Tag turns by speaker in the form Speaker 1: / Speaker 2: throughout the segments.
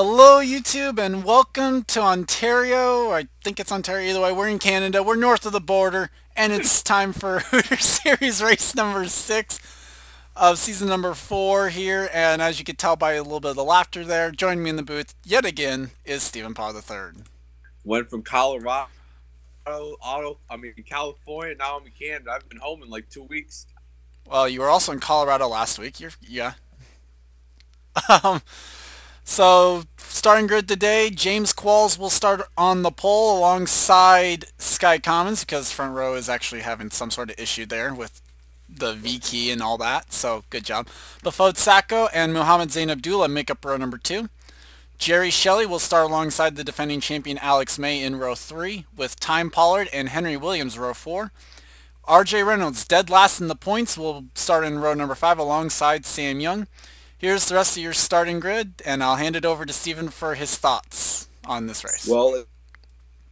Speaker 1: Hello YouTube and welcome to Ontario. I think it's Ontario either way. We're in Canada. We're north of the border and it's time for Hooters Series race number six of season number four here. And as you can tell by a little bit of the laughter there, joining me in the booth yet again is Stephen Parr III.
Speaker 2: Went from Colorado, auto, I mean California, now I'm in Canada. I've been home in like two weeks.
Speaker 1: Well, you were also in Colorado last week. You're yeah. um, so starting grid today, James Qualls will start on the pole alongside Sky Commons because front row is actually having some sort of issue there with the V key and all that. So good job. Bafode Sacco and Muhammad Zain Abdullah make up row number two. Jerry Shelley will start alongside the defending champion Alex May in row three with Time Pollard and Henry Williams row four. RJ Reynolds, dead last in the points, will start in row number five alongside Sam Young. Here's the rest of your starting grid, and I'll hand it over to Stephen for his thoughts on this race.
Speaker 2: Well,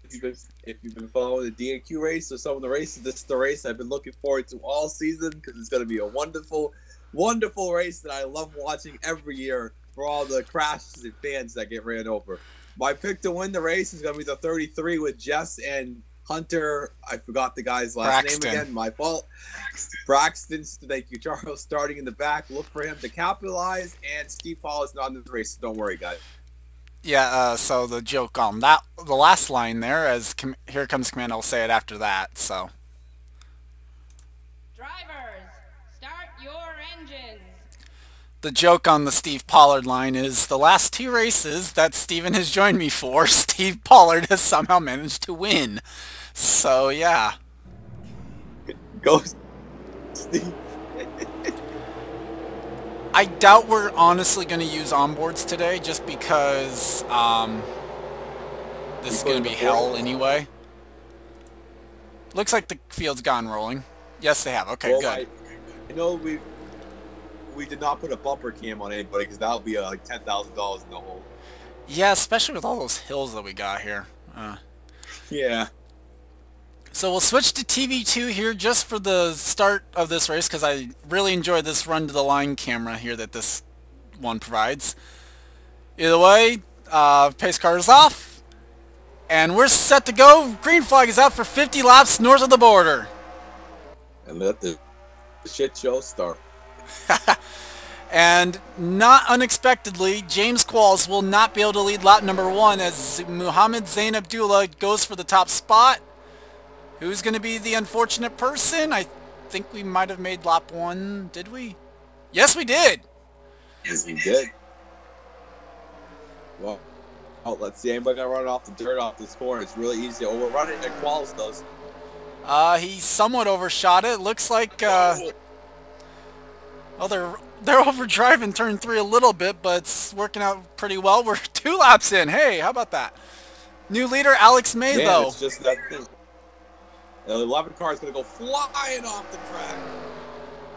Speaker 2: if you've been, if you've been following the DNQ race or some of the races, this is the race I've been looking forward to all season because it's going to be a wonderful, wonderful race that I love watching every year for all the crashes and fans that get ran over. My pick to win the race is going to be the 33 with Jess and Hunter, I forgot the guy's last Braxton. name again. My fault. Braxton. thank you, Charles. Starting in the back, look for him to capitalize. And Steve Paul is not in the race, so don't worry, guys.
Speaker 1: Yeah. Uh, so the joke on that, the last line there, as here comes command, I'll say it after that. So.
Speaker 3: Drivers, start your engines.
Speaker 1: The joke on the Steve Pollard line is the last two races that Steven has joined me for, Steve Pollard has somehow managed to win. So yeah.
Speaker 2: Go, Steve.
Speaker 1: I doubt we're honestly going to use onboards today, just because um, this is going to be hell anyway. Looks like the field's gone rolling. Yes, they have. Okay, well, good. I,
Speaker 2: I know we we did not put a bumper cam on anybody because that would be uh, like ten thousand dollars in the hole.
Speaker 1: Yeah, especially with all those hills that we got here. Uh,
Speaker 2: yeah.
Speaker 1: So we'll switch to TV2 here just for the start of this race because I really enjoy this run to the line camera here that this one provides. Either way, uh, pace car is off. And we're set to go. Green flag is out for 50 laps north of the border.
Speaker 2: And let the shit show start.
Speaker 1: and not unexpectedly, James Qualls will not be able to lead lap number one as Muhammad Zain Abdullah goes for the top spot. Who's going to be the unfortunate person? I think we might have made lap one. Did we? Yes, we did.
Speaker 2: Yes, we did. Well, oh, let's see. Anybody gonna run off the dirt off this corner? It's really easy to overrun it. And Qualls does.
Speaker 1: Uh, he somewhat overshot it. Looks like. Uh, oh. well, they're they're overdriving turn three a little bit, but it's working out pretty well. We're two laps in. Hey, how about that? New leader Alex May,
Speaker 2: Man,
Speaker 1: though.
Speaker 2: It's just that thing. The 11 car is going to go flying off the track.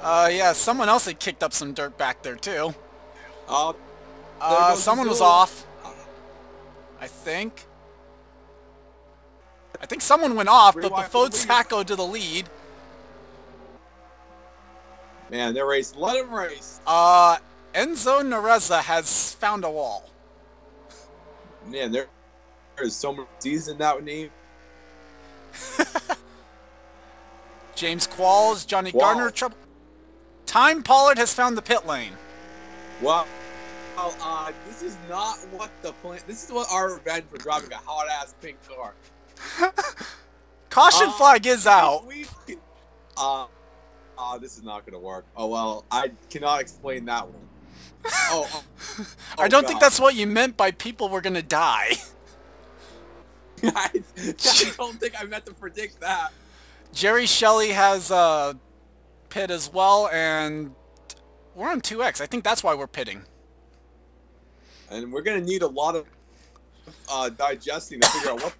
Speaker 1: Uh, yeah, someone else had kicked up some dirt back there, too.
Speaker 2: Oh,
Speaker 1: uh, someone was off. I think. I think someone went off, but Bafode Sacco to the lead.
Speaker 2: Man, they're racing. Let him race.
Speaker 1: Uh, Enzo Nareza has found a wall.
Speaker 2: Man, there, there is so much season that name.
Speaker 1: James Qualls, Johnny wow. Gardner, trouble. Time Pollard has found the pit lane.
Speaker 2: Wow. Well, uh, this is not what the plan. This is what our revenge for driving a hot ass pink car.
Speaker 1: Caution uh, flag is out.
Speaker 2: We, uh, uh, this is not going to work. Oh well, I cannot explain that one. Oh, oh,
Speaker 1: oh I don't God. think that's what you meant by people were going to die.
Speaker 2: I, I don't think I meant to predict that.
Speaker 1: Jerry Shelley has a pit as well, and we're on 2x. I think that's why we're pitting.
Speaker 2: And we're going to need a lot of uh, digesting to figure out what...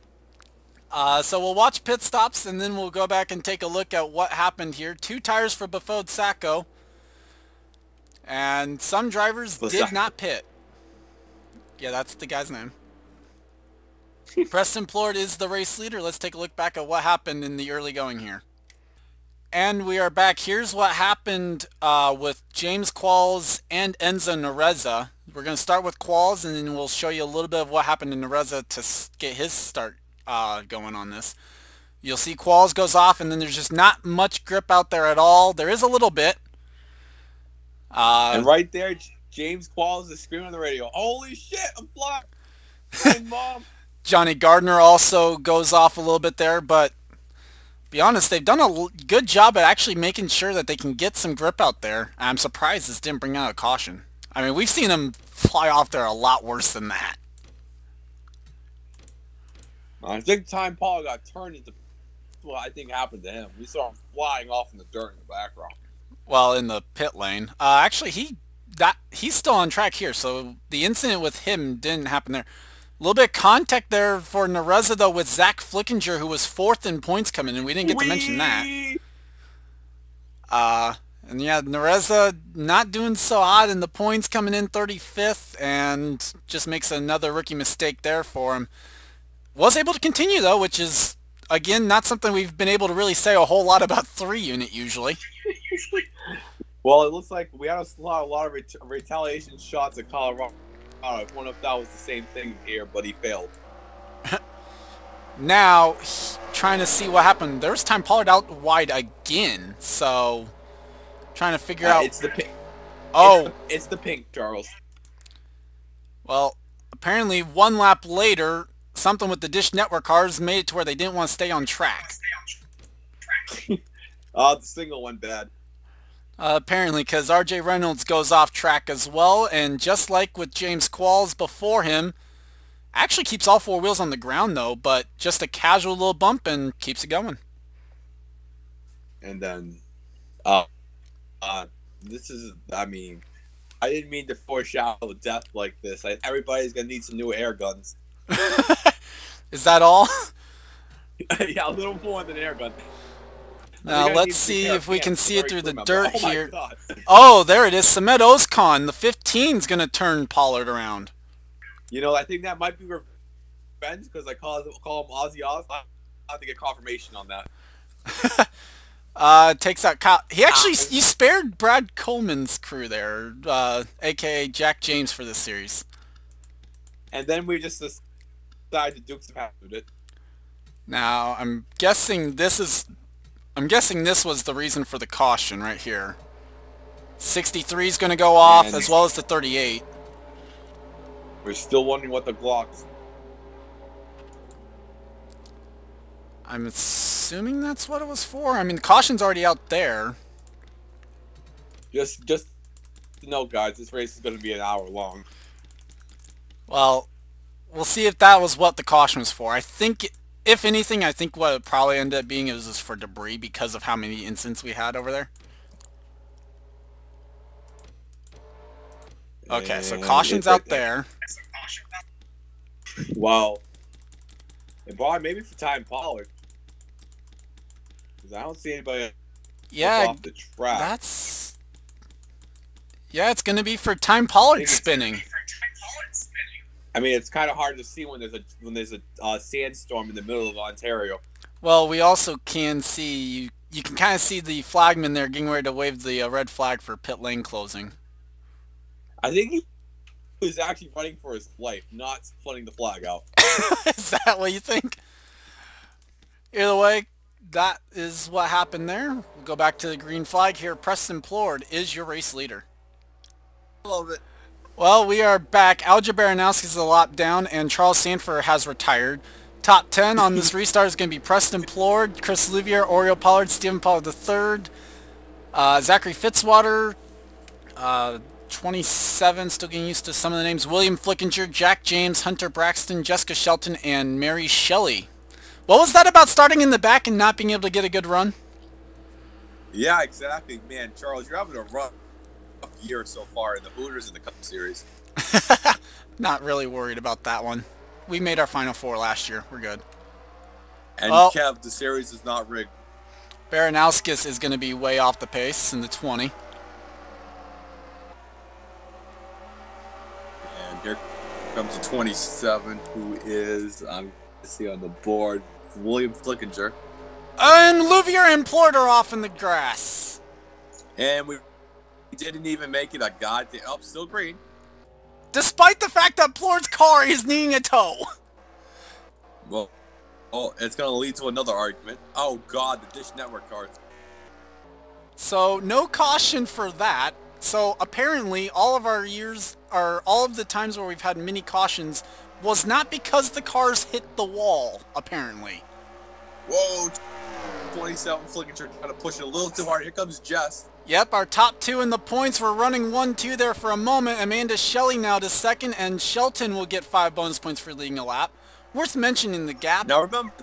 Speaker 1: Uh, so we'll watch pit stops, and then we'll go back and take a look at what happened here. Two tires for Bafode Sacco. And some drivers did not pit. Yeah, that's the guy's name. Preston Plord is the race leader. Let's take a look back at what happened in the early going here. And we are back. Here's what happened uh, with James Qualls and Enzo Nareza. we're going to start with Qualls, and then we'll show you a little bit of what happened in Nereza to get his start uh, going on this. You'll see Qualls goes off, and then there's just not much grip out there at all. There is a little bit. Uh,
Speaker 2: and right there, James Qualls is screaming on the radio, "Holy shit, I'm flying, mom!"
Speaker 1: Johnny Gardner also goes off a little bit there, but be honest, they've done a good job at actually making sure that they can get some grip out there. I'm surprised this didn't bring out a caution. I mean, we've seen them fly off there a lot worse than that.
Speaker 2: I think Time Paul got turned into what I think happened to him. We saw him flying off in the dirt in the background.
Speaker 1: Well, in the pit lane. Uh, actually, he that he's still on track here, so the incident with him didn't happen there. A little bit of contact there for Nereza, though, with Zach Flickinger, who was fourth in points coming in. We didn't get to mention that. Uh, and yeah, Nereza not doing so hot in the points coming in 35th and just makes another rookie mistake there for him. Was able to continue though, which is again not something we've been able to really say a whole lot about three unit usually.
Speaker 2: Well, it looks like we had a lot, a lot of ret- retaliation shots at Colorado. I wonder if that was the same thing here, but he failed.
Speaker 1: Now trying to see what happened. There's time Pollard out wide again, so trying to figure
Speaker 2: Uh,
Speaker 1: out.
Speaker 2: it's the pink.
Speaker 1: Oh,
Speaker 2: it's the, it's the pink, Charles.
Speaker 1: well, apparently one lap later, something with the Dish Network cars made it to where they didn't want to stay on track.
Speaker 2: Uh, the single went bad.
Speaker 1: Uh, apparently, because R.J. Reynolds goes off track as well, and just like with James Qualls before him, actually keeps all four wheels on the ground though, but just a casual little bump and keeps it going.
Speaker 2: And then, uh, uh, this is, I mean, I didn't mean to foreshadow death like this. I, everybody's gonna need some new air guns.
Speaker 1: Is that all?
Speaker 2: yeah, a little more than air gun.
Speaker 1: Now let's see if we can see it through the dirt
Speaker 2: oh
Speaker 1: here. Oh, there it is. Samet Ozkan, the 15's going to turn Pollard around.
Speaker 2: You know, I think that might be revenge because I call call him Ozzy Oz. I have to get confirmation on that.
Speaker 1: Uh, takes out Kyle. He actually,
Speaker 2: Ah.
Speaker 1: you spared Brad Coleman's crew there, uh, aka Jack James for this series.
Speaker 2: And then we just decided to Dukes of Hazzard it.
Speaker 1: Now, I'm guessing this is, I'm guessing this was the reason for the caution right here. 63 is going to go off
Speaker 2: And-
Speaker 1: as well as the 38.
Speaker 2: We're still wondering what the Glocks.
Speaker 1: I'm assuming that's what it was for. I mean, the caution's already out there.
Speaker 2: Just, just no, guys. This race is going to be an hour long.
Speaker 1: Well, we'll see if that was what the caution was for. I think, if anything, I think what it probably ended up being is just for debris because of how many incidents we had over there. Okay, so caution's out there.
Speaker 2: Wow. And boy, maybe for Time Pollard. Because I don't see anybody
Speaker 1: Yeah,
Speaker 2: off the track.
Speaker 1: that's... Yeah, it's going to be for Time Pollard spinning.
Speaker 2: I mean, it's kind of hard to see when there's a when there's a uh, sandstorm in the middle of Ontario.
Speaker 1: Well, we also can see, you, you can kind of see the flagman there getting ready to wave the uh, red flag for pit lane closing.
Speaker 2: I think he was actually running for his life, not putting the flag out.
Speaker 1: is that what you think? Either way, that is what happened there. We'll go back to the green flag here. Preston Plord is your race leader.
Speaker 2: Love it.
Speaker 1: Well, we are back. Alger Baranowski is a lap down, and Charles Sanford has retired. Top 10 on this restart is going to be Preston Plord, Chris Louvier, Oriole Pollard, Stephen Pollard III, uh, Zachary Fitzwater, uh, 27, still getting used to some of the names, William Flickinger, Jack James, Hunter Braxton, Jessica Shelton, and Mary Shelley. What was that about starting in the back and not being able to get a good run?
Speaker 2: Yeah, exactly, man. Charles, you're having a rough year so far in the Hooters and the Cup Series.
Speaker 1: Not really worried about that one. We made our Final Four last year. We're good.
Speaker 2: And
Speaker 1: Well-
Speaker 2: Kev, the series is not rigged.
Speaker 1: Baranowskis is going to be way off the pace in the 20.
Speaker 2: And here comes the 27, who is I'm see on the board, William Flickinger.
Speaker 1: And Louvier and Plort are off in the grass.
Speaker 2: And we didn't even make it a goddamn up, still green.
Speaker 1: Despite the fact that Plord's car is needing a tow.
Speaker 2: Well, oh, it's gonna lead to another argument. Oh God, the Dish Network cards.
Speaker 1: So no caution for that. So apparently all of our years, or all of the times where we've had many cautions, was not because the cars hit the wall, apparently.
Speaker 2: Whoa, 27 Flickinger trying to push it a little too hard. Here comes Jess.
Speaker 1: Yep, our top two in the points. We're running 1-2 there for a moment. Amanda Shelley now to second, and Shelton will get five bonus points for leading a lap. Worth mentioning the gap.
Speaker 2: Now remember.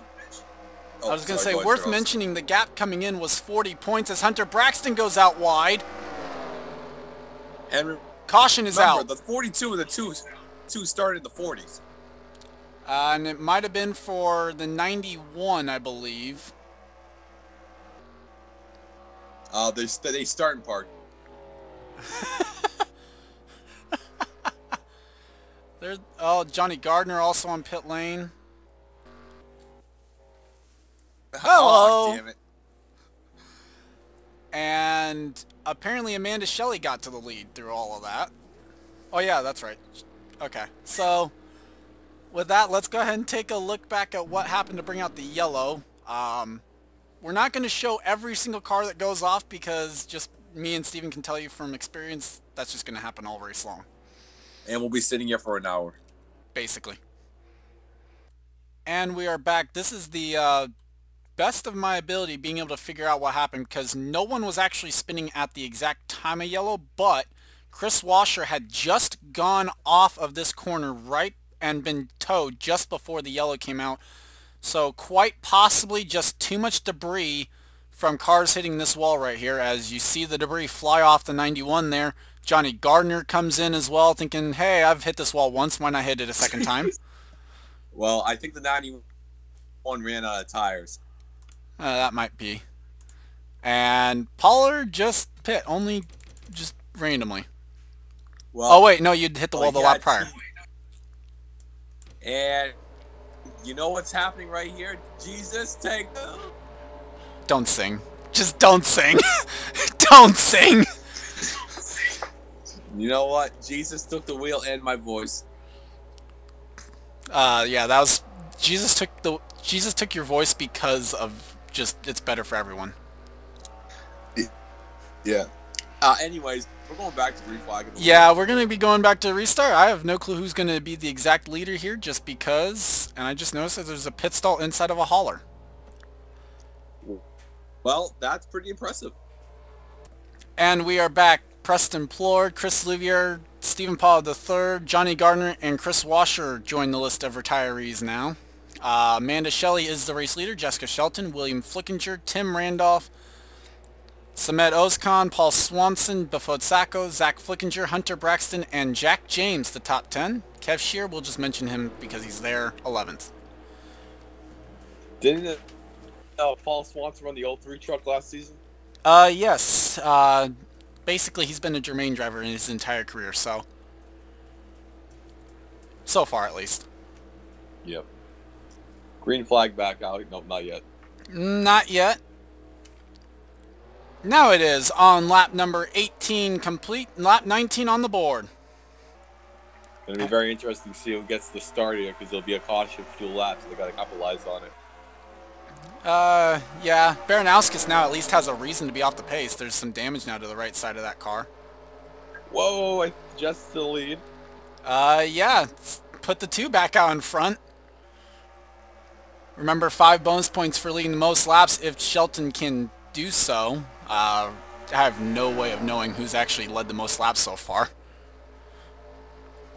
Speaker 2: Oh,
Speaker 1: I was going to say,
Speaker 2: go
Speaker 1: worth mentioning the gap coming in was 40 points as Hunter Braxton goes out wide.
Speaker 2: And
Speaker 1: Caution is
Speaker 2: remember,
Speaker 1: out.
Speaker 2: the 42 and the two, two started the 40s.
Speaker 1: Uh, and it might have been for the 91, I believe.
Speaker 2: Uh, they they start in park.
Speaker 1: There's oh Johnny Gardner also on pit lane. Hello.
Speaker 2: Oh, damn it.
Speaker 1: And apparently Amanda Shelley got to the lead through all of that. Oh yeah, that's right. Okay, so with that, let's go ahead and take a look back at what happened to bring out the yellow. Um, we're not going to show every single car that goes off because just me and Steven can tell you from experience that's just going to happen all race long.
Speaker 2: And we'll be sitting here for an hour.
Speaker 1: basically. And we are back. This is the uh, best of my ability being able to figure out what happened because no one was actually spinning at the exact time of yellow, but Chris Washer had just gone off of this corner right and been towed just before the yellow came out. So quite possibly just too much debris from cars hitting this wall right here as you see the debris fly off the 91 there. Johnny Gardner comes in as well thinking, hey, I've hit this wall once, why not hit it a second time?
Speaker 2: Well, I think the 91 ran out of tires.
Speaker 1: Uh, that might be. And Pollard just pit, only just randomly.
Speaker 2: Well,
Speaker 1: Oh wait, no, you'd hit the
Speaker 2: well,
Speaker 1: wall the
Speaker 2: he
Speaker 1: lap prior.
Speaker 2: And you know what's happening right here? Jesus, take them.
Speaker 1: Don't sing. Just don't sing. don't sing.
Speaker 2: You know what? Jesus took the wheel and my voice.
Speaker 1: Uh, yeah, that was Jesus took the Jesus took your voice because of just it's better for everyone.
Speaker 2: Yeah. Uh, anyways, we're going back to reflag.
Speaker 1: Yeah, we're gonna be going back to restart. I have no clue who's gonna be the exact leader here, just because. And I just noticed that there's a pit stall inside of a hauler.
Speaker 2: Well, that's pretty impressive.
Speaker 1: And we are back. Preston Plord, Chris Olivier, Stephen Paul III, Johnny Gardner, and Chris Washer join the list of retirees now. Uh, Amanda Shelley is the race leader, Jessica Shelton, William Flickinger, Tim Randolph, Samet Ozkan, Paul Swanson, Bafode Sacco, Zach Flickinger, Hunter Braxton, and Jack James, the top 10. Kev Shear, we'll just mention him because he's there 11th.
Speaker 2: Didn't uh, Paul Swanson run the old 03 truck last season?
Speaker 1: Uh, yes. Uh, basically, he's been a Germain driver in his entire career, so... So far, at least.
Speaker 2: Yep. Green flag back out. Nope, not yet.
Speaker 1: Not yet. Now it is on lap number 18 complete, lap 19 on the board.
Speaker 2: Gonna be very interesting to see who gets the start here because there'll be a caution fuel lap, so they gotta capitalize on it.
Speaker 1: Uh, yeah, Baranowskis now at least has a reason to be off the pace. There's some damage now to the right side of that car.
Speaker 2: Whoa! I just the lead.
Speaker 1: Uh, yeah, put the two back out in front. Remember, five bonus points for leading the most laps if Shelton can do so. Uh, I have no way of knowing who's actually led the most laps so far.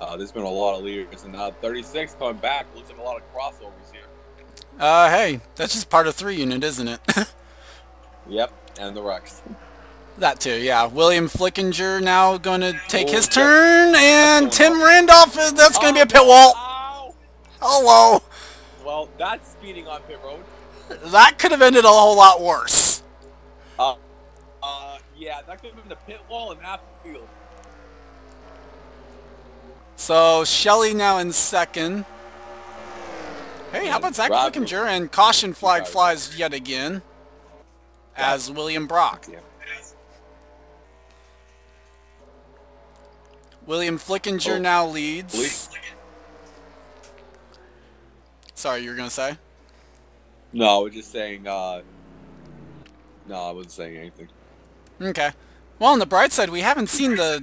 Speaker 2: Uh, there's been a lot of leaders, and uh, 36 coming back. Looks like a lot of crossovers here.
Speaker 1: Uh, hey, that's just part of three unit, isn't it?
Speaker 2: Yep, and the Rex.
Speaker 1: that too, yeah. William Flickinger now going to take
Speaker 2: Oh,
Speaker 1: his
Speaker 2: Jeff-
Speaker 1: turn, and Tim? Randolph, is, that's going to be a pit
Speaker 2: Oh,
Speaker 1: wall.
Speaker 2: ow!
Speaker 1: Hello.
Speaker 2: Well, that's speeding on pit road.
Speaker 1: That could have ended a whole lot worse.
Speaker 2: Yeah, that could have been the pit wall and half the field.
Speaker 1: So Shelly now in second. Hey, how about Zach Flickinger? And caution flag flies yet again as William Brock.
Speaker 2: Yeah.
Speaker 1: William Flickinger
Speaker 2: Oh.
Speaker 1: now leads.
Speaker 2: Please.
Speaker 1: Sorry, you were gonna say?
Speaker 2: No, I was just saying. uh No, I wasn't saying anything.
Speaker 1: Okay. Well, on the bright side, we haven't seen the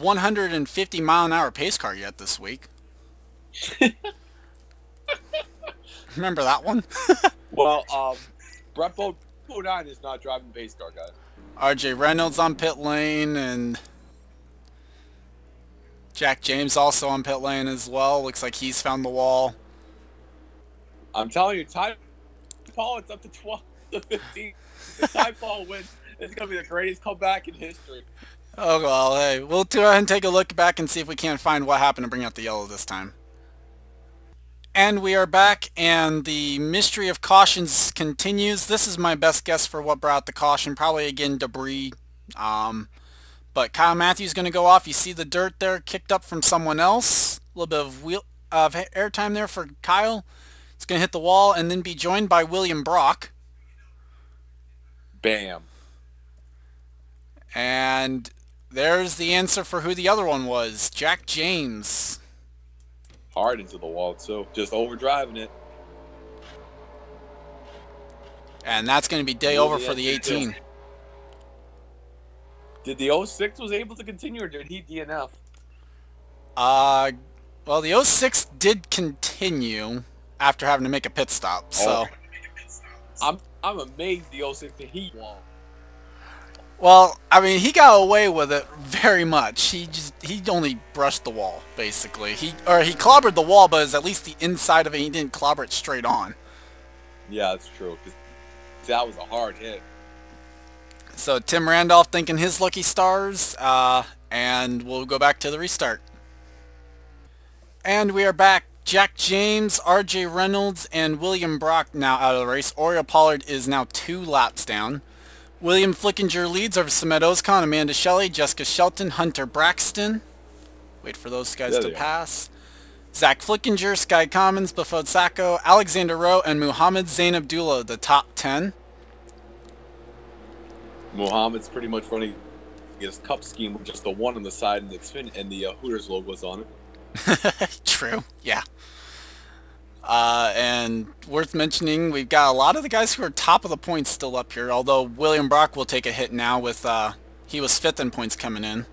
Speaker 1: 150 mile an hour pace car yet this week. Remember that one?
Speaker 2: Well, um, Brett Bo 09 is not driving pace car, guys.
Speaker 1: RJ Reynolds on pit lane and Jack James also on pit lane as well. Looks like he's found the wall.
Speaker 2: I'm telling you, Ty Paul, it's up to 12 to 15. If Ty Paul wins, it's gonna be the greatest comeback in history.
Speaker 1: Oh well, hey, we'll go ahead and take a look back and see if we can't find what happened to bring out the yellow this time. And we are back, and the mystery of cautions continues. This is my best guess for what brought the caution. Probably again debris. Um, but Kyle Matthews going to go off. You see the dirt there kicked up from someone else. A little bit of wheel of airtime there for Kyle. It's going to hit the wall and then be joined by William Brock.
Speaker 2: Bam.
Speaker 1: And there's the answer for who the other one was. Jack James.
Speaker 2: Hard into the wall, too. Just overdriving it.
Speaker 1: And that's going to be day over for the
Speaker 2: me too.
Speaker 1: 18.
Speaker 2: Did the 06 was able to continue, or did he DNF?
Speaker 1: Uh, well, the 06 did continue after having to make a pit stop. So,
Speaker 2: Oh. I'm I'm amazed the 06 that he won.
Speaker 1: Well, I mean, he got away with it very much. He just he only brushed the wall basically. He or he clobbered the wall, but it was at least the inside of it. He didn't clobber it straight on.
Speaker 2: Yeah, that's true. 'cause that was a hard hit.
Speaker 1: So Tim Randolph thinking his lucky stars, uh, and we'll go back to the restart. And we are back. Jack James, RJ Reynolds, and William Brock now out of the race. Oriel Pollard is now two laps down. William Flickinger leads over Samet Ozkan, Amanda Shelley, Jessica Shelton, Hunter Braxton. Wait for those guys
Speaker 2: There
Speaker 1: to
Speaker 2: they are.
Speaker 1: pass. Zach Flickinger, Sky Commons, Bafode Sacco, Alexander Rowe, and Muhammad Zain Abdullah, the top 10.
Speaker 2: Muhammad's pretty much running his cup scheme with just the one on the side and the Xfin and the uh, Hooters logos on it.
Speaker 1: True, yeah. Uh, and worth mentioning, we've got a lot of the guys who are top of the points still up here, although William Brock will take a hit now with, uh, he was fifth in points coming in.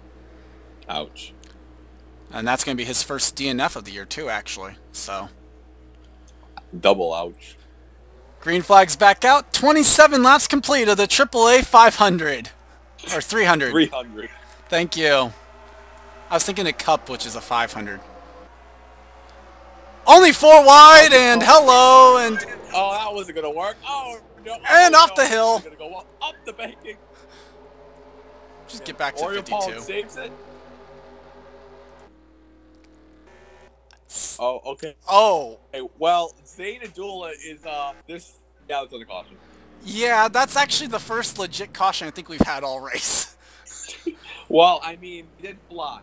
Speaker 2: Ouch.
Speaker 1: And that's going to be his first DNF of the year too, actually. So,
Speaker 2: Double ouch.
Speaker 1: green flag's back out. 27 laps complete of the AAA 500. Or 300.
Speaker 2: 300.
Speaker 1: Thank you. I was thinking a cup, which is a 500. Only four wide, and hello, and
Speaker 2: Oh, that wasn't gonna work. Oh no.
Speaker 1: And
Speaker 2: oh,
Speaker 1: off
Speaker 2: no.
Speaker 1: the hill.
Speaker 2: Gonna go up, up the banking.
Speaker 1: just get back to
Speaker 2: Oriole Paul
Speaker 1: 52.
Speaker 2: saves it. Oh, okay.
Speaker 1: Oh,
Speaker 2: Hey, well, Zain Abdullah is uh this. Yeah, that's on the caution.
Speaker 1: yeah, that's actually the first legit caution I think we've had all race.
Speaker 2: Well, I mean, he did fly.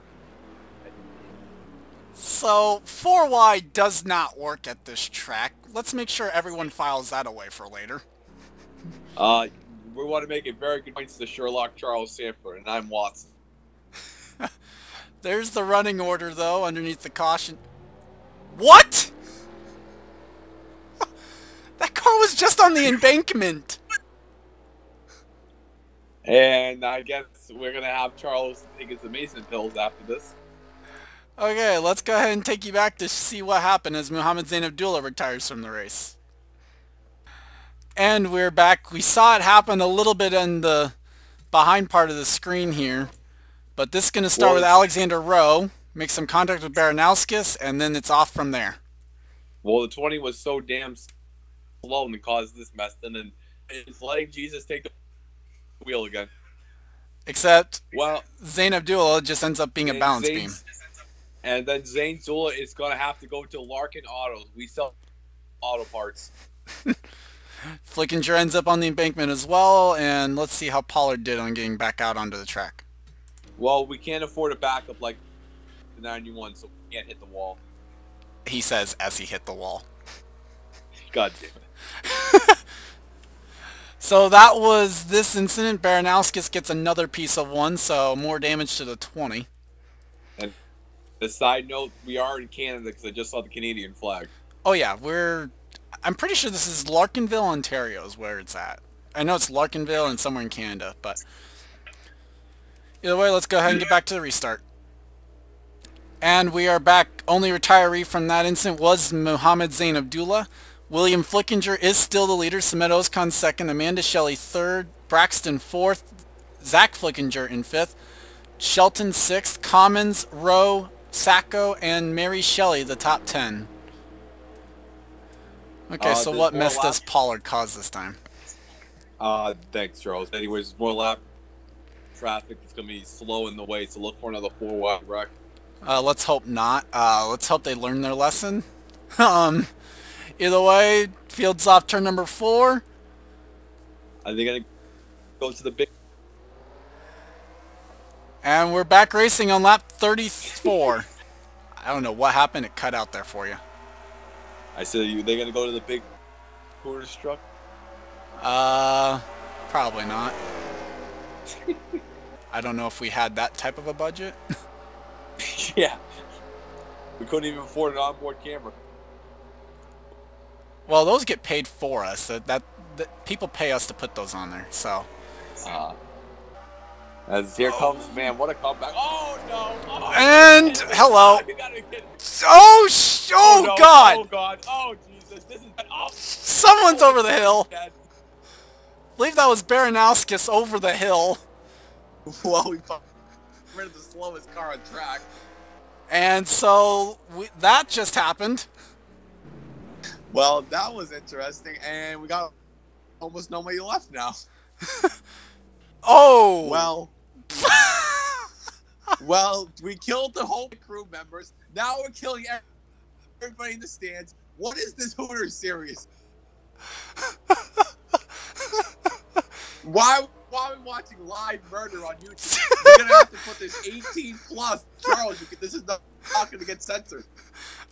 Speaker 1: So, 4Y does not work at this track. Let's make sure everyone files that away for later.
Speaker 2: Uh, we want to make it very good points to Sherlock Charles Sanford, and I'm Watson.
Speaker 1: There's the running order, though, underneath the caution. What? that car was just on the embankment.
Speaker 2: And I guess we're gonna have Charles take his amazement pills after this.
Speaker 1: Okay, let's go ahead and take you back to see what happened as Muhammad Zain Abdullah retires from the race. And we're back. We saw it happen a little bit in the behind part of the screen here. But this is going to start with Alexander Rowe, make some contact with Baranowskis, and then it's off from there.
Speaker 2: Well, the 20 was so damn slow and caused this mess, and then it's letting Jesus take the wheel again.
Speaker 1: Except
Speaker 2: Well,
Speaker 1: Zain Abdullah just ends up being a balance
Speaker 2: Zane's-
Speaker 1: beam.
Speaker 2: And then Zane Zula is gonna have to go to Larkin Autos. We sell auto parts.
Speaker 1: Flickinger ends up on the embankment as well, and let's see how Pollard did on getting back out onto the track.
Speaker 2: Well, we can't afford a backup like the 91, so we can't hit the wall.
Speaker 1: He says as he hit the wall.
Speaker 2: God damn it.
Speaker 1: So that was this incident. Baranowskis gets another piece of one, so more damage to the 20.
Speaker 2: The side note: We are in Canada because I just saw the Canadian flag.
Speaker 1: Oh yeah, we're. I'm pretty sure this is Larkinville, Ontario, is where it's at. I know it's Larkinville and somewhere in Canada, but either way, let's go ahead and get back to the restart. And we are back. Only retiree from that incident was Muhammad Zain Abdullah. William Flickinger is still the leader. Samet Ozkan second. Amanda Shelley third. Braxton fourth. Zach Flickinger in fifth. Shelton sixth. Commons, Rowe, Sacco, and Mary Shelley the top ten. Okay,
Speaker 2: Uh,
Speaker 1: so what mess does. Pollard cause this time?
Speaker 2: Uh, thanks, Charles. Anyways, more lap traffic. It's gonna be slow in the way, so look for another four wide wreck.
Speaker 1: Uh, let's hope not. Uh, let's hope they learn their lesson. um, either way, Fields off turn number four.
Speaker 2: Are they gonna go to the big?
Speaker 1: And we're back racing on lap 34. I don't know what happened. It cut out there for you.
Speaker 2: I said, you they gonna go to the big quarter struck?
Speaker 1: Uh, probably not. I don't know if we had that type of a budget.
Speaker 2: yeah. We couldn't even afford an onboard camera.
Speaker 1: well, those get paid for us. That, that, that people pay us to put those on there. So,
Speaker 2: Uh, as here comes, man, what a comeback! Oh no! Oh,
Speaker 1: And
Speaker 2: shit.
Speaker 1: hello.
Speaker 2: You gotta
Speaker 1: oh, sh- oh, oh,
Speaker 2: no.
Speaker 1: God!
Speaker 2: Oh god! Oh Jesus! This is oh.
Speaker 1: Someone's over the hill. I believe that was Baranowskis over the hill.
Speaker 2: Well, we got rid of the slowest car on track.
Speaker 1: And so we, that just happened.
Speaker 2: Well, that was interesting, and we got almost nobody left now.
Speaker 1: Oh.
Speaker 2: Well, well, we killed the whole crew members. Now we're killing everybody in the stands. What is this Hooters series? why? Why are we watching live murder on YouTube? We're gonna have to put this 18 plus. Charles, can, this is not, not gonna get censored.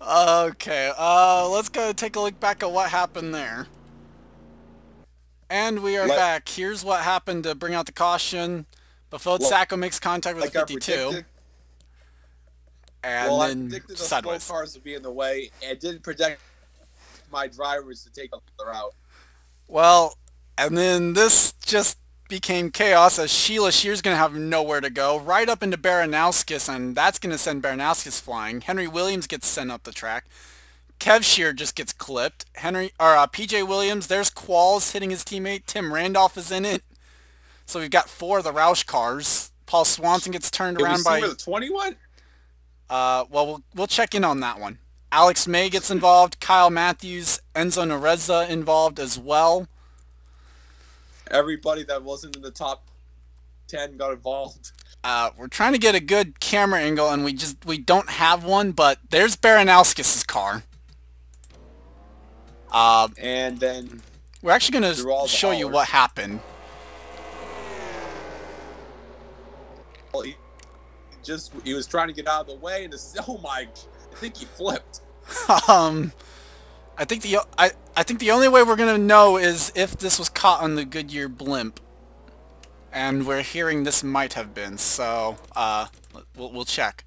Speaker 1: Okay, uh, let's go take a look back at what happened there. And we are
Speaker 2: Like-
Speaker 1: back. Here's what happened to bring out the caution. Before
Speaker 2: Well,
Speaker 1: Sacco makes contact with
Speaker 2: Like
Speaker 1: the 52,
Speaker 2: predicted.
Speaker 1: and
Speaker 2: well, I
Speaker 1: then
Speaker 2: predicted the slow cars would be in the way. and didn't predict my drivers to take the route.
Speaker 1: Well, and then this just became chaos as Sheila Shear's going to have nowhere to go, right up into Baranowskis, and that's going to send Baranowskis flying. Henry Williams gets sent up the track. Kev Shear just gets clipped. Henry or uh, PJ Williams, there's Qualls hitting his teammate. Tim Randolph is in it. So we've got four of the Roush cars. Paul Swanson gets turned
Speaker 2: Did
Speaker 1: around by
Speaker 2: the 21.
Speaker 1: uh, well, well, we'll check in on that one. Alex May gets involved. Kyle Matthews, Enzo Nareza involved as well.
Speaker 2: Everybody that wasn't in the top 10 got involved.
Speaker 1: Uh, we're trying to get a good camera angle, and we just we don't have one. But there's Baranowskis' car. Uh,
Speaker 2: And then
Speaker 1: we're actually going to show you what happened.
Speaker 2: He just he was trying to get out of the way, and this, oh my, I think he flipped.
Speaker 1: um, I think the I I think the only way we're going to know is if this was caught on the Goodyear blimp, and we're hearing this might have been. So uh, we'll we'll check.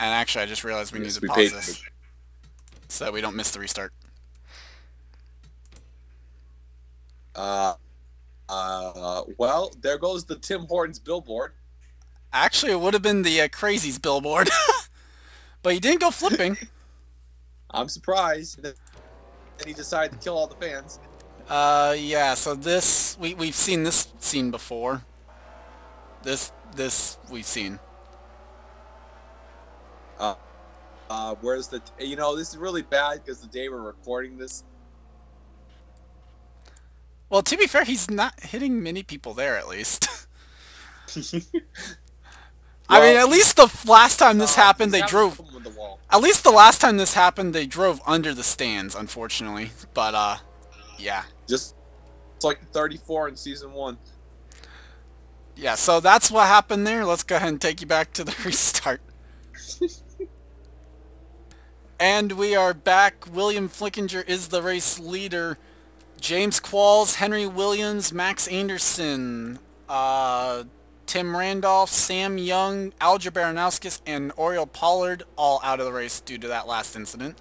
Speaker 1: And actually, I just realized we need to
Speaker 2: We
Speaker 1: pause
Speaker 2: paid-
Speaker 1: this so that we don't miss the restart.
Speaker 2: Uh, uh, well, there goes the Tim Hortons billboard.
Speaker 1: Actually, it would have been the uh, Crazies billboard. but he didn't go flipping.
Speaker 2: I'm surprised. that he decided to kill all the fans.
Speaker 1: Uh, yeah, so this, we, we've seen this scene before. This, this we've seen.
Speaker 2: Uh, uh, where's the? You know, this is really bad because the day we're recording this,
Speaker 1: Well, to be fair, he's not hitting many people there, at least. I mean, at least the last time this
Speaker 2: uh,
Speaker 1: happened, they drove...
Speaker 2: the wall.
Speaker 1: At least the last time this happened, they drove under the stands, unfortunately. But, uh, yeah.
Speaker 2: Just it's like 34 in season one.
Speaker 1: Yeah, so that's what happened there. Let's go ahead and take you back to the restart. and we are back. William Flickinger is the race leader. James Qualls, Henry Williams, Max Anderson, uh, Tim Randolph, Sam Young, Alger Baranowskis, and Oriole Pollard all out of the race due to that last incident.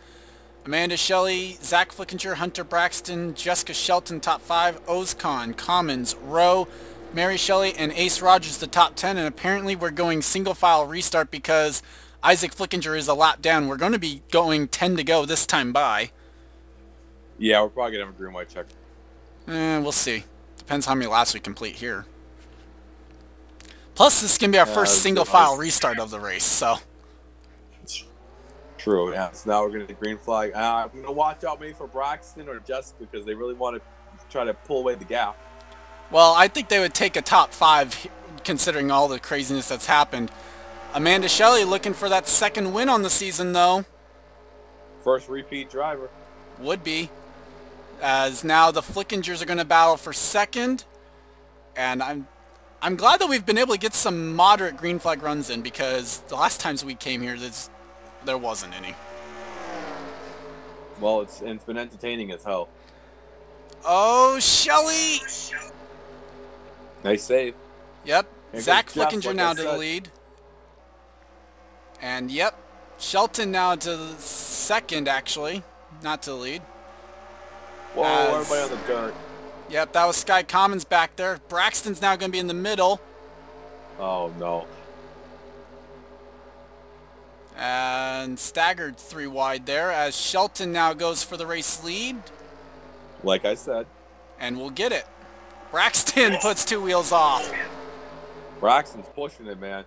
Speaker 1: Amanda Shelley, Zach Flickinger, Hunter Braxton, Jessica Shelton, top five, Ozkan, Commons, Rowe, Mary Shelley, and Ace Rogers, the top 10. And apparently we're going single file restart because Isaac Flickinger is a lap down. We're going to be going 10 to go this time by.
Speaker 2: Yeah, we're probably gonna have a green white check.
Speaker 1: Eh, we'll see. Depends how many laps we complete here. Plus, this is going to be our
Speaker 2: Yeah,
Speaker 1: first single
Speaker 2: nice.
Speaker 1: file restart of the race, so...
Speaker 2: True. Yeah. So now we're gonna get green flag. Uh, I'm gonna watch out maybe for Braxton or Jessica because they really want to try to pull away the gap.
Speaker 1: Well, I think they would take a top five, considering all the craziness that's happened. Amanda Shelley looking for that second win on the season, though.
Speaker 2: First repeat driver.
Speaker 1: Would be. As now the Flickingers are going to battle for second. And I'm I'm glad that we've been able to get some moderate green flag runs in because the last times we came here, there's, there wasn't any.
Speaker 2: Well, it's it's been entertaining as hell.
Speaker 1: Oh, Shelley!
Speaker 2: Nice save.
Speaker 1: Yep.
Speaker 2: Here
Speaker 1: Zach Flickinger
Speaker 2: like
Speaker 1: now to the lead. And yep, Shelton now to second actually, not to the lead.
Speaker 2: Whoa,
Speaker 1: As-
Speaker 2: everybody on the dirt.
Speaker 1: Yep, that was Sky Commons back there. Braxton's now going to be in the middle.
Speaker 2: Oh no.
Speaker 1: And staggered three wide there as Shelton now goes for the race lead.
Speaker 2: Like I said,
Speaker 1: And we'll get it. Braxton puts two wheels off.
Speaker 2: Braxton's pushing it, man.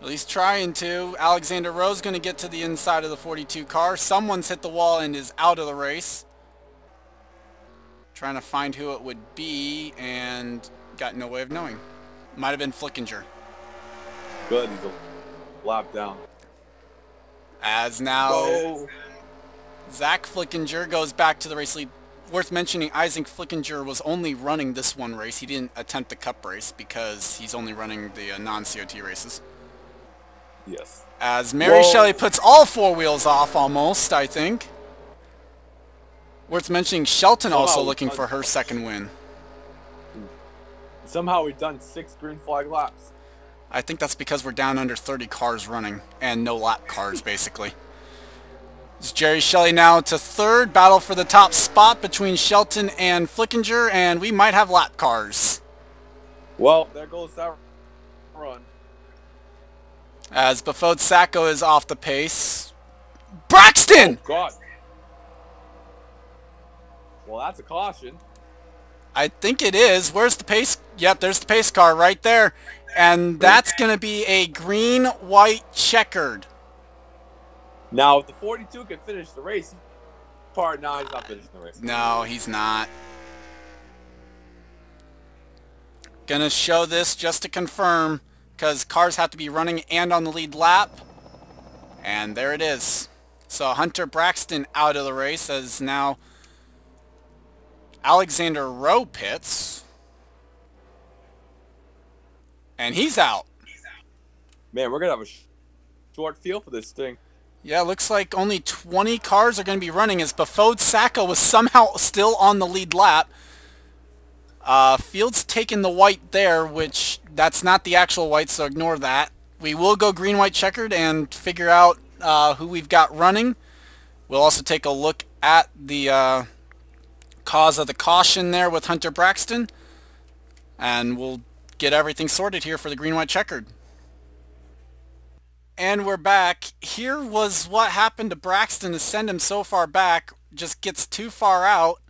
Speaker 1: At least trying to. Alexander Rose going to get to the inside of the 42 car. Someone's hit the wall and is out of the race. Trying to find who it would be and got no way of knowing. Might have been Flickinger.
Speaker 2: Good, he's a lap down.
Speaker 1: As now
Speaker 2: Whoa.
Speaker 1: Zach Flickinger goes back to the race lead. Worth mentioning, Isaac Flickinger was only running this one race. He didn't attempt the cup race because he's only running the uh, non-COT races.
Speaker 2: Yes.
Speaker 1: As Mary
Speaker 2: Whoa.
Speaker 1: Shelley puts all four wheels off almost, I think. Worth mentioning, Shelton also looking for her second win.
Speaker 2: Somehow we've done six green flag laps.
Speaker 1: I think that's because we're down under 30 cars running and no lap cars, basically. It's Jerry Shelley now to third. Battle for the top spot between Shelton and Flickinger, and we might have lap cars.
Speaker 2: Well, there goes that run.
Speaker 1: As Bafode Sacco is off the pace. Braxton!
Speaker 2: Oh, God. Well, that's a caution.
Speaker 1: I think it is. Where's the pace? Yep, there's the pace car right there. And that's going to be a green, white, checkered.
Speaker 2: Now, if the 42 can finish the race, part now he's not finishing the race.
Speaker 1: No, he's not. Gonna show this just to confirm, because cars have to be running and on the lead lap. And there it is. So Hunter Braxton out of the race as now Alexander Rowe pits. And he's out.
Speaker 2: Man, we're gonna have a short field for this thing.
Speaker 1: Yeah, looks like only 20 cars are going to be running as Bafode Sacco was somehow still on the lead lap. Uh, Fields taking the white there, which that's not the actual white, so ignore that. We will go green, white, checkered and figure out uh, who we've got running. We'll also take a look at the uh, cause of the caution there with Hunter Braxton. And we'll get everything sorted here for the green, white, checkered. And we're back. Here was what happened to Braxton to send him so far back. Just gets too far out.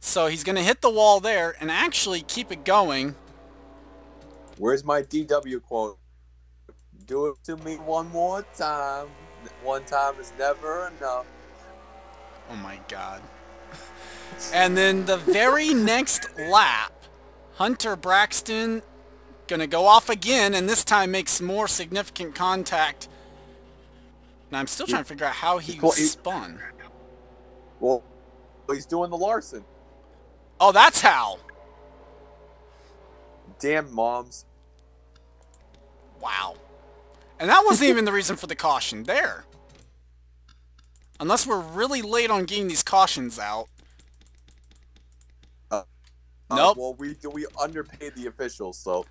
Speaker 1: So he's going to hit the wall there and actually keep it going.
Speaker 2: Where's my DW quote? Do it to me one more time. One time is never enough.
Speaker 1: Oh my god. And then the very next lap, Hunter Braxton gonna go off again and this time makes more significant contact. Now I'm still trying to figure out how he spun.
Speaker 2: Well, he's doing the Larson.
Speaker 1: Oh, that's how.
Speaker 2: Damn moms.
Speaker 1: Wow. And that wasn't even the reason for the caution there. Unless we're really late on getting these cautions out.
Speaker 2: Uh,
Speaker 1: Nope.
Speaker 2: well, we we underpaid the officials, so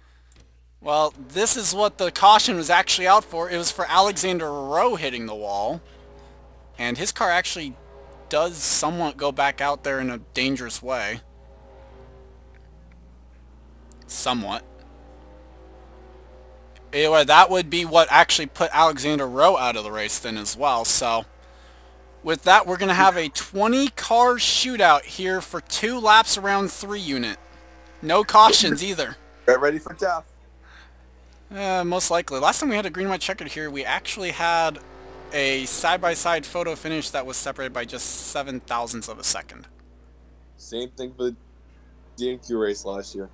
Speaker 1: Well, this is what the caution was actually out for. It was for Alexander Rowe hitting the wall. And his car actually does somewhat go back out there in a dangerous way. Somewhat. Anyway, that would be what actually put Alexander Rowe out of the race then as well. So, with that, we're going to have a 20-car shootout here for two laps around three unit. No cautions either.
Speaker 2: Get ready for death.
Speaker 1: Uh, most likely. Last time we had a green white checkered here, we actually had a side-by-side -side photo finish that was separated by just seven thousandths of a second.
Speaker 2: Same thing for the DNQ race last year.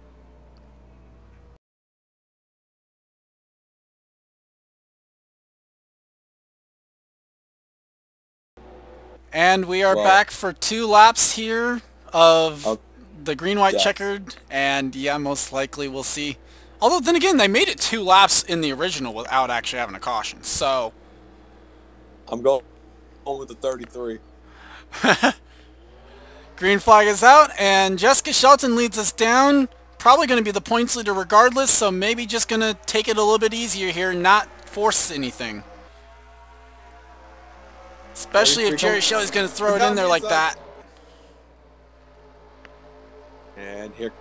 Speaker 1: And we are back for two laps here of oh, the green-white yeah. checkered, and yeah, most likely we'll see. Although, then again, they made it two laps in the original without actually having a caution, so...
Speaker 2: I'm going with the 33.
Speaker 1: green flag is out, and Jessica Shelton leads us down. Probably going to be the points leader regardless, so maybe just going to take it a little bit easier here, not force anything. Especially if Jerry Shelley's going to throw it in there like that.
Speaker 2: And here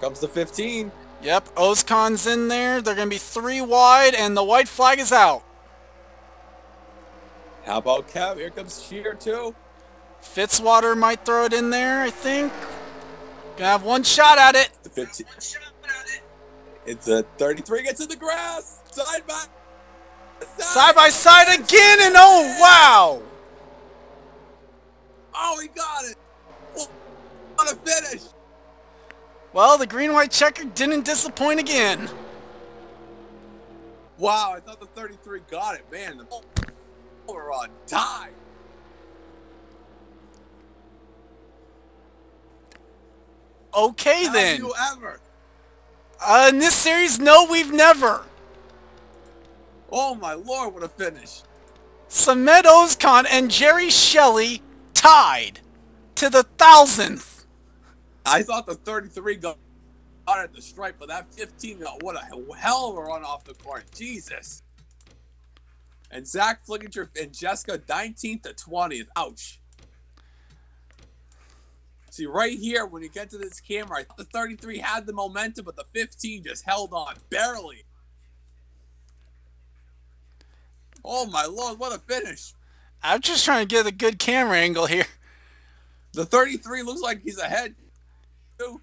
Speaker 2: comes the 15.
Speaker 1: Yep, Ozkan's in there. They're going to be three wide, and the white flag is out.
Speaker 2: How about Kev? Here comes Shear, too.
Speaker 1: Fitzwater might throw it in there, I think. Gonna have one shot at it.
Speaker 2: The 15. It's a 33 gets in the grass. Side by
Speaker 1: Side by side again, and oh, wow!
Speaker 2: Oh, he got it! What a finish!
Speaker 1: Well, the green-white checker didn't disappoint again.
Speaker 2: Wow, I thought the 33 got it. Man, the were on time.
Speaker 1: Okay,
Speaker 2: Have
Speaker 1: then.
Speaker 2: you ever?
Speaker 1: Uh, in this series, no, we've never.
Speaker 2: Oh my lord, what a finish.
Speaker 1: Samet Ozkan and Jerry Shelley tied to the thousandth.
Speaker 2: I thought the 33 got at the stripe, but that 15 got what a hell of a run off the court. Jesus. And Zach Flickinger and Jessica 19th to 20th. Ouch. See, right here, when you get to this camera, I thought the 33 had the momentum, but the 15 just held on. Barely. Oh my lord, what a finish!
Speaker 1: I'm just trying to get a good camera angle here.
Speaker 2: The 33 looks like he's ahead. Too.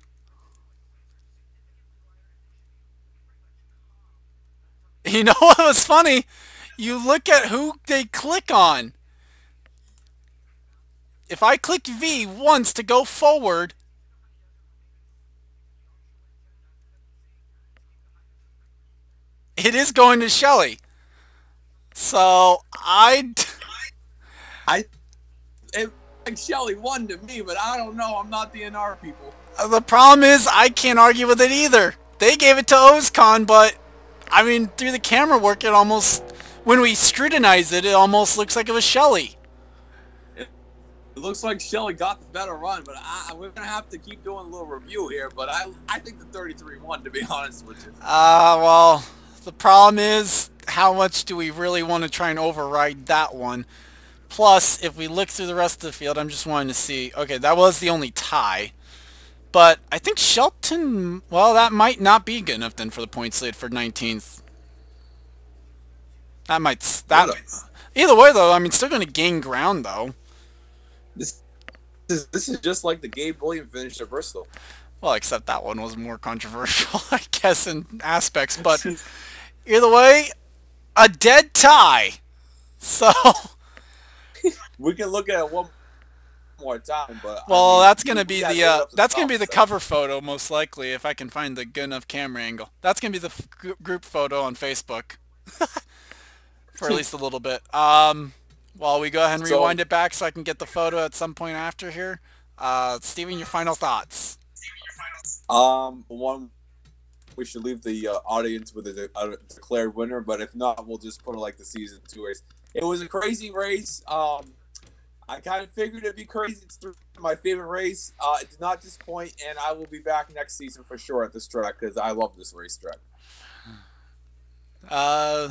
Speaker 1: You know what was funny? You look at who they click on. If I click V once to go forward, it is going to Shelly. So I,
Speaker 2: I, it, like Shelly won to me, but I don't know. I'm not the NR people.
Speaker 1: Uh, the problem is I can't argue with it either. They gave it to Ozkan, but I mean through the camera work, it almost when we scrutinize it, it almost looks like it was Shelly.
Speaker 2: It, it looks like Shelly got the better run, but I, we're gonna have to keep doing a little review here. But I, I think the 33 won, to be honest with you.
Speaker 1: Ah, uh, well, the problem is how much do we really want to try and override that one? Plus, if we look through the rest of the field, I'm just wanting to see. Okay, that was the only tie. But I think Shelton, well, that might not be good enough then for the points lead for 19th. That might, that, either way though, I mean, still going to gain ground though.
Speaker 2: This, this, this is just like the Gabe Williams finish at Bristol.
Speaker 1: Well, except that one was more controversial, I guess, in aspects. But either way, a dead tie. So
Speaker 2: we can look at it one more time, but
Speaker 1: well, I mean, that's gonna be the uh, that's gonna be the so. cover photo most likely if I can find the good enough camera angle. That's gonna be the group photo on Facebook for at least a little bit. Um, while we go ahead and rewind so, it back so I can get the photo at some point after here. Uh, Steven, your final thoughts.
Speaker 2: Um, one we should leave the uh, audience with a, a, declared winner. But if not, we'll just put it like the season two race. It was a crazy race. Um, I kind of figured it'd be crazy. It's my favorite race. Uh, it did not disappoint, and I will be back next season for sure at this track because I love this racetrack.
Speaker 1: Uh,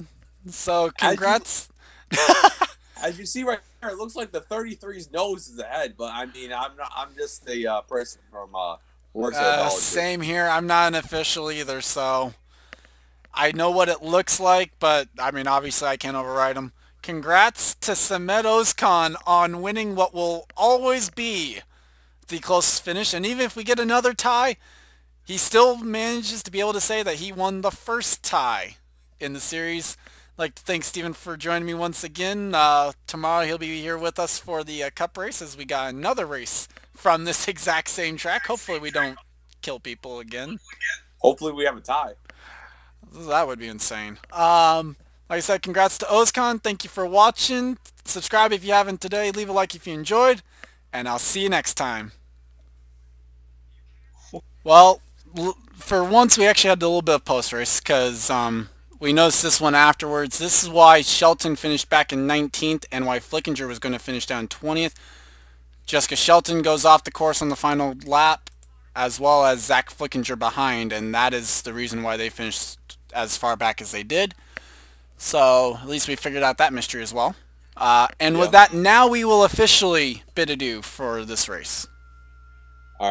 Speaker 1: so congrats.
Speaker 2: As you see right here, it looks like the 33's nose is ahead, but I mean, I'm not. I'm just a uh, person from uh, works
Speaker 1: Uh, same here. I'm not an official either, so I know what it looks like, but I mean, obviously, I can't override them. Congrats to Samet Ozkan on winning what will always be the closest finish, and even if we get another tie, he still manages to be able to say that he won the first tie in the series. I'd like to thank Steven for joining me once again. Uh, tomorrow he'll be here with us for the uh, Cup race as we got another race from this exact same track. Hopefully we don't kill people again.
Speaker 2: Hopefully, we have a tie.
Speaker 1: That would be insane. Um, like I said, congrats to Ozkan. Thank you for watching. Subscribe if you haven't today. Leave a like if you enjoyed. And I'll see you next time. Well, for once we actually had a little bit of post-race because um, we noticed this one afterwards. This is why Shelton finished back in 19th and why Flickinger was going to finish down 20th. Jessica Shelton goes off the course on the final lap as well as Zach Flickinger behind, and that is the reason why they finished as far back as they did. So at least we figured out that mystery as well. Uh, and with that, now we will officially bid adieu for this race.